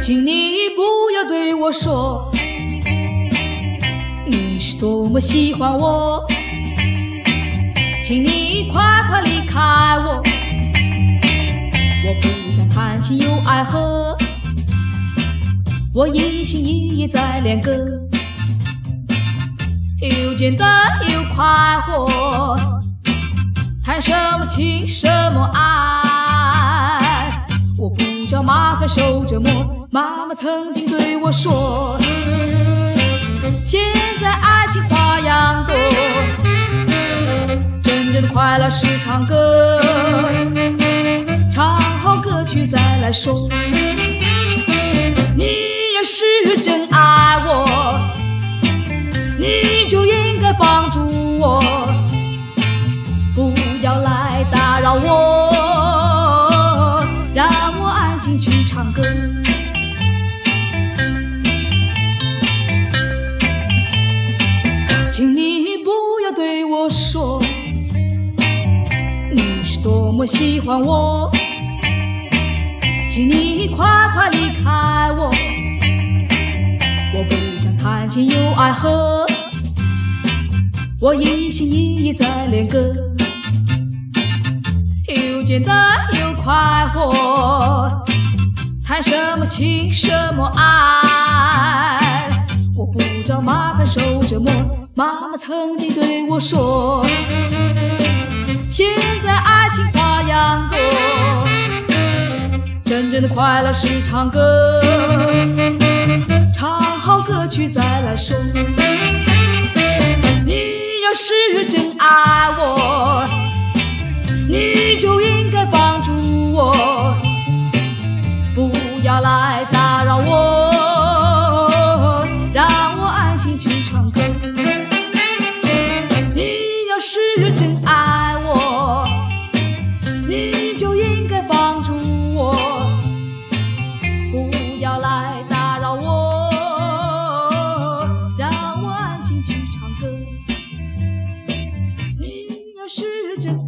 请你不要对我说你是多么喜欢我，请你快快离开我，我不想谈情又爱河，我一心一意在练歌，又简单又快活，什么情什么爱，我不找麻烦受折磨。妈妈曾经对我说，现在爱情花样多，真正的快乐是唱歌，唱好歌曲再来说。你要是真爱喜欢我，请你快快离开我，我不想谈情又爱河，我一心一意在练歌，又简单又快活，谈什么情什么爱，我不找麻烦受折磨。妈妈曾经对我说，真的快乐是唱歌唱好歌曲再来说你要是真爱我你就应该帮助我不要来时间